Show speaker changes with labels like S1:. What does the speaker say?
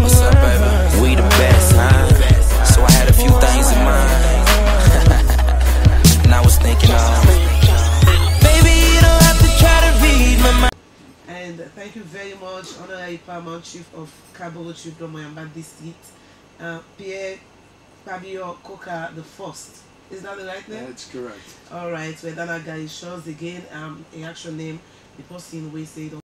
S1: What's up, baby? We the best, huh? So I had a few things in mind. and I was thinking, um, baby, you don't have to try to read my mind.
S2: And thank you very much, Honorary Paramount Chief of Kagboro Chiefdom Moyamba District, uh, Pierre Fabio Coca the First. Is that the right name?
S3: That's correct.
S2: All right, we're done. guys. shows again. Um, a actual name. The person we said